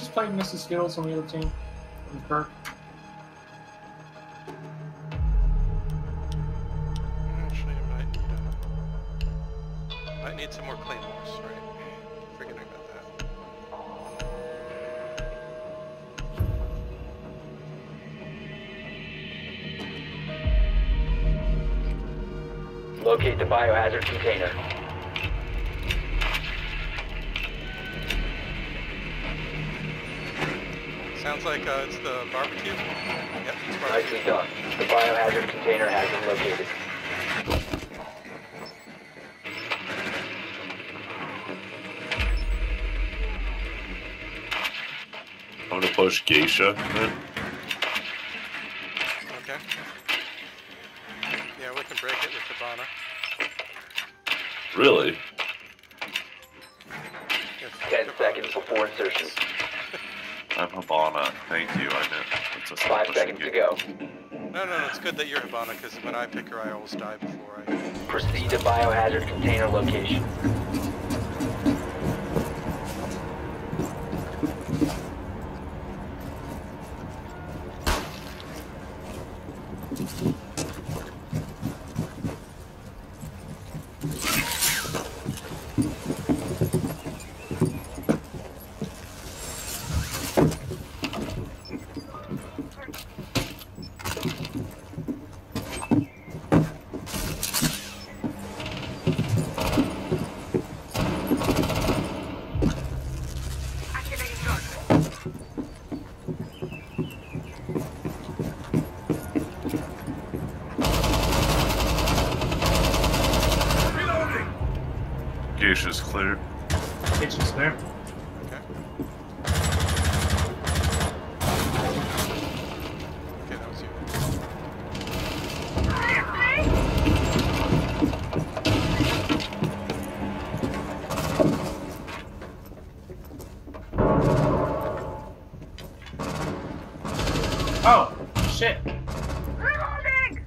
just play Mrs. Skittles on the other team? And Kirk? Actually, I might need, uh, might need some more claymores, right? Forgetting about that. Locate the biohazard container. Sounds like uh, it's the barbecue. Yep, it's barbecue. Nicely done. The biohazard container has been located. I'm gonna push Geisha. then. Okay. Yeah, we can break it with the Bana. Really? Ten seconds before insertion. I'm Hibana. Thank you. I know. It's a Five selfish seconds to go. No, no, it's good that you're Hibana, because when I pick her, I always die before I... Proceed to biohazard container location. Geisha's clear. Kitchen's there. Okay. Okay, that was you. Oh, shit.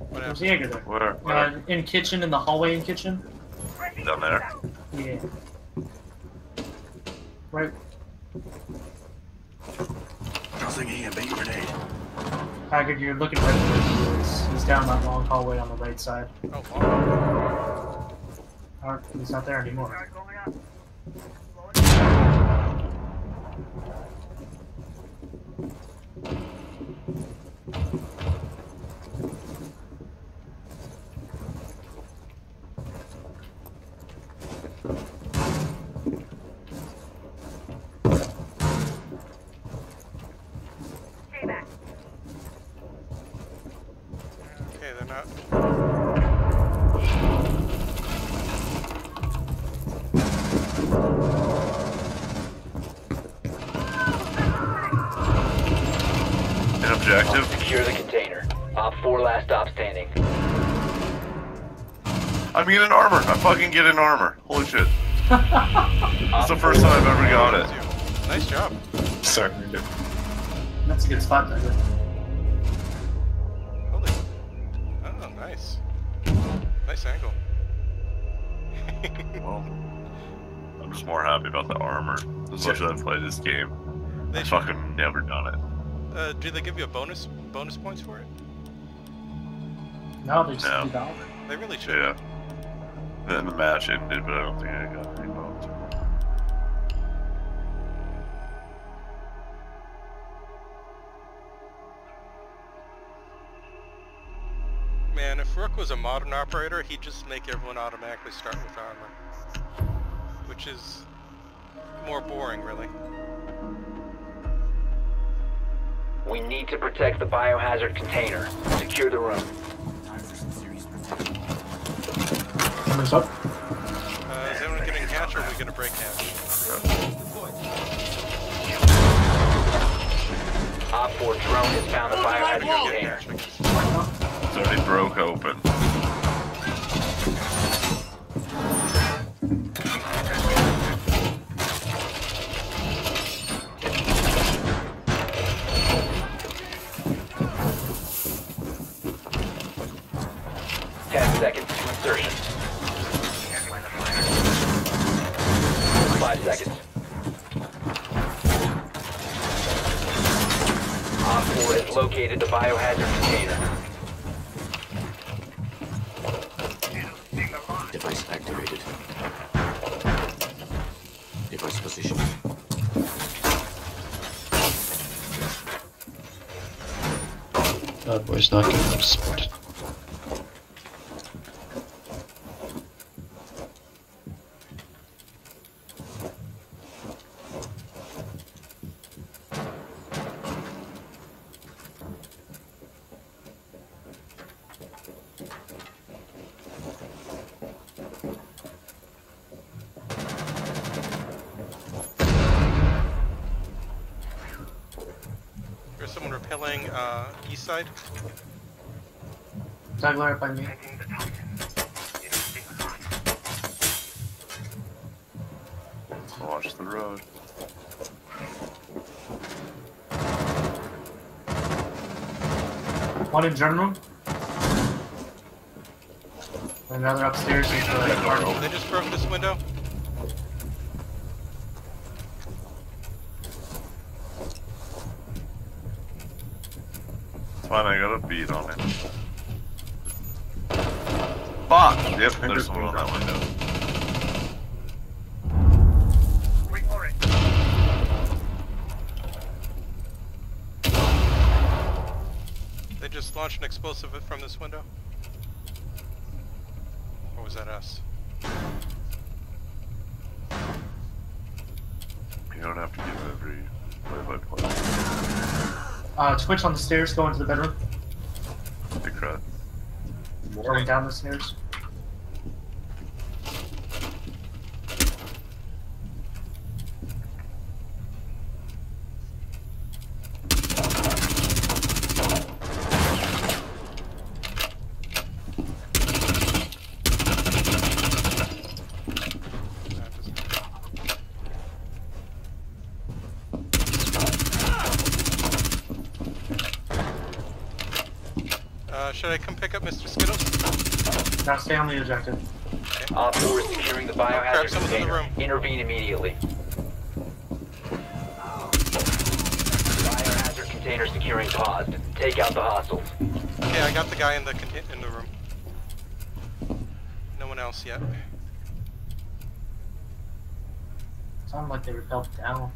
What There's happened? Jaeger there. Where? Where? Uh, in kitchen, in the hallway in kitchen. Down there. Yeah. Right. Tossing a big grenade. Haggard, you're looking right where he. He's down that long hallway on the right side. Oh, wow. Alright, he's not there anymore. Okay, they're not... An objective. Secure the container. Op 4 last stop standing. I'm getting armor. I fucking get in armor. Holy shit. That's the first time I've ever got it. Nice job. Sorry. That's a good spot, Haggard. Holy. Oh, nice. Nice angle. Well, I'm just more happy about the armor. As much as I've played this game, They I've should, fucking never done it. uh, do they give you a bonus bonus points for it? No, they just No. do that. They really should. Yeah. Then the match ended, but I don't think I got any bones. Man, if Rook was a modern operator, he'd just make everyone automatically start with armor. Which is more boring, really. We need to protect the biohazard container. Secure the room. Numbers up. Uh, is anyone getting hatch or are we gonna break hatch? Op 4 drone has found the biohazard Getting container. hatch, I guess. It's already broke open. Ten seconds to insertion. Five seconds. 4 has located the biohazard container. Device activated. Device position. Bad boy's not getting spotted. There's someone repelling uh, east side. Juggler up on me. Watch the road. One in drum room. Another upstairs into the That door apartment. open. They just broke this window. Fine, I got a beat on it. Fuck! Yep, there's someone on that window. They just launched an explosive from this window. Or was that us? You don't have to give every play-by-play. Uh, Twitch on the stairs, go into the bedroom. Big crowd. Going down the stairs. That doesn't- Uh, should I come pick up Mr. Skittles? Now stay on the objective. Op 4 is securing the Grab biohazard someone in the container. room. Intervene immediately. Biohazard container securing paused. Take out the hostiles. Okay, I got the guy in the in the room. No one else yet. Sound like they repelled down.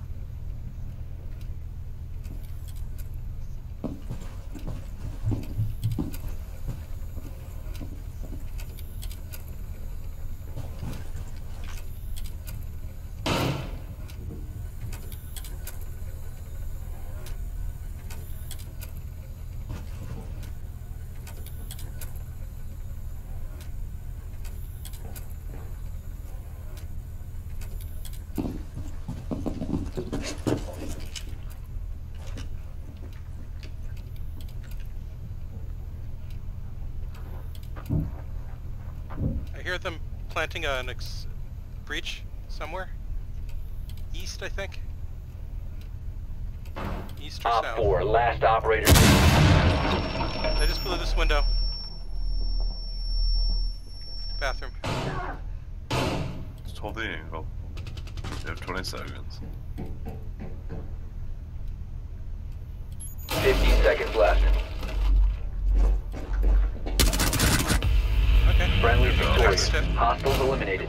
Hear them planting an ex- breach somewhere. East, I think. East or Op south. 4, last operator. They just blew this window. Bathroom. Just hold the angle. You have 20 seconds. 15 seconds left. Okay. Friendly victorious. Hostiles eliminated.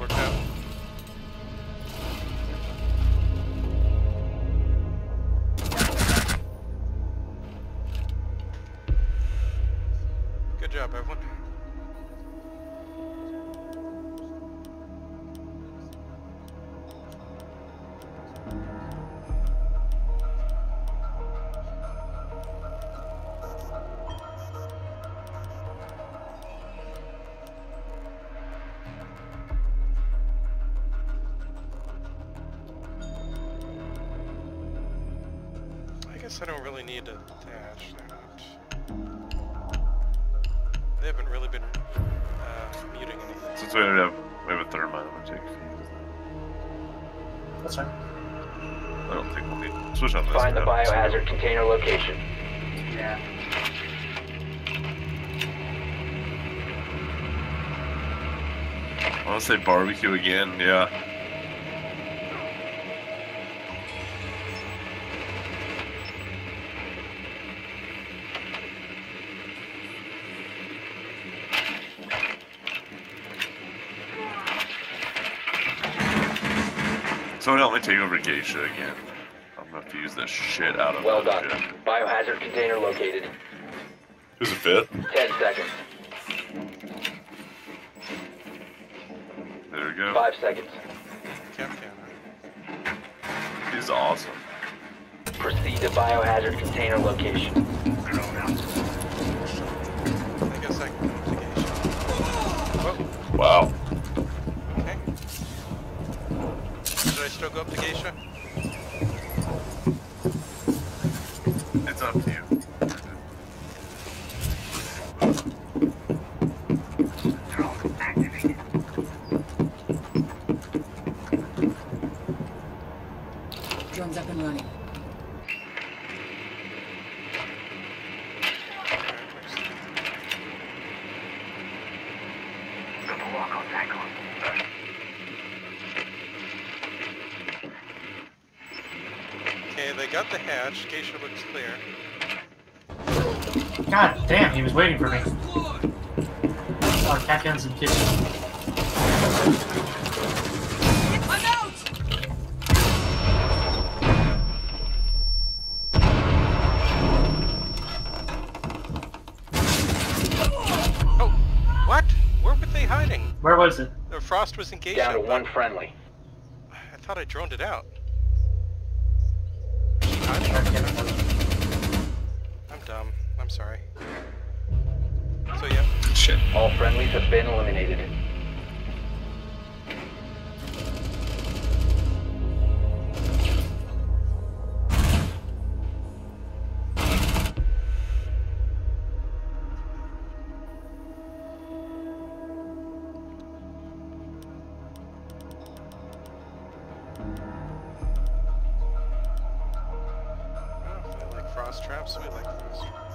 Guess I don't really need to dash that. They haven't really been uh, muting anything. Since we have, we have a third mine, I'm gonna take fuse. That's fine. I don't think we'll need. Switch on this. Find the biohazard container location. Yeah. I want to say barbecue again, yeah. Someone help me take over Geisha again. I'm gonna have to use the shit out of Well that done. shit. Biohazard container located. Does it fit? 10 seconds. There we go. 5 seconds. Cap cannon. He's awesome. Proceed to biohazard container location. I guess I can go to Geisha. Wow. okay. Should go up to Geisha? It's up to you. Okay, they got the hatch. Geisha looks clear. God damn, he was waiting for me. Oh, cat guns in kitchen. Oh, what? Where were they hiding? Where was it? The frost was engaged. Down to one friendly. I thought I droned it out. I'm sorry. So yeah, Shit. All friendlies have been eliminated. Oh, well, if they like frost traps, we like frost traps.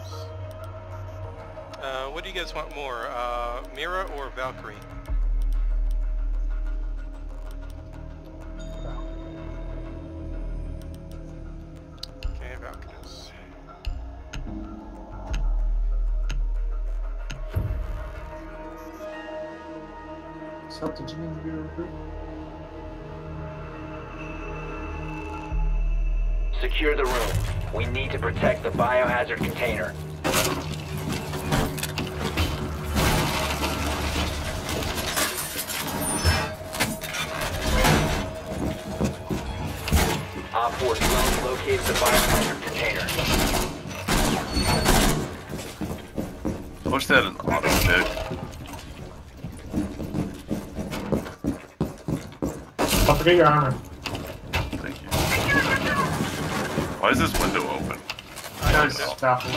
Uh, what do you guys want more? Uh, Mira or Valkyrie? Okay, Valkyries. So did you mean you were Secure the room. We need to protect the biohazard container. Op 4 drone located the biohazard container. I wish they had an auto pick. Don't forget your armor. Thank you. Why is this window open? No, it's Valkyrie.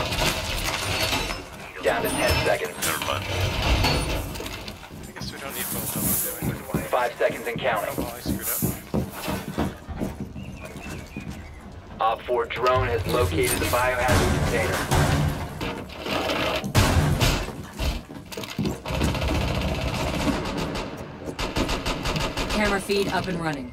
Down to 10 seconds. Never mind. I guess we don't need both of them, 5 seconds and Oh, counting. well, I screwed up. Op 4 drone has located the biohazard container. Camera feed up and running.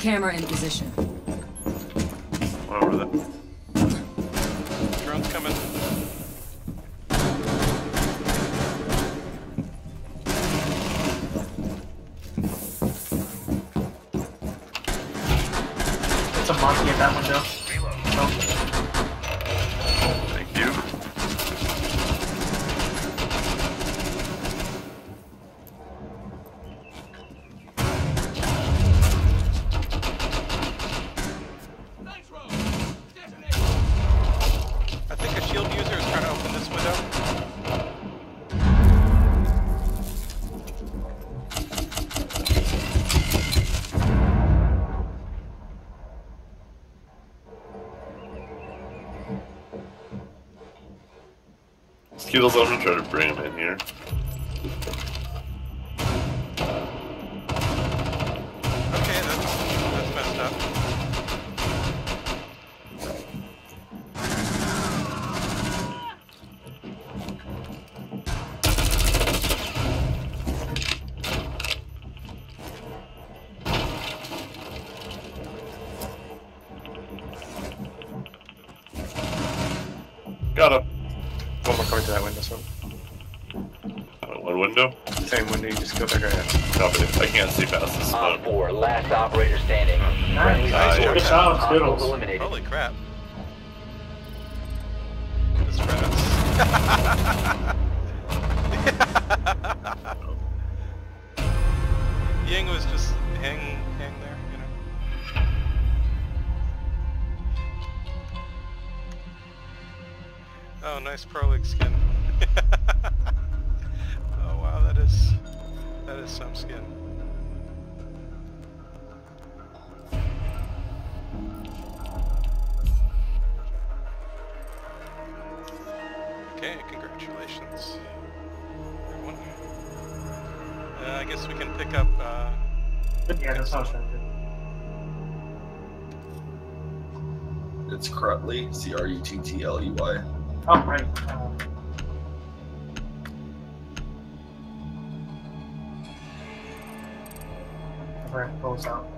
Camera in position. What over there? Drone's coming. It's a monkey at that window. I'm gonna try to bring him Same window, you just killed that guy. Copy. I can't see past this Op 4, last operator standing. Friendly Nice. source. Good job, Skittles. eliminated. Holy crap. This fast. Ying was just hang, hang there, you know. Oh, nice Pro League skin. Wow, that is, that is some skin. Okay, congratulations, everyone. Uh, I guess we can pick up. Uh, Yeah, that's what I was trying to do. It's Crutley, C R U T T L E Y. Oh, right. Uh, I forgot to pull this out.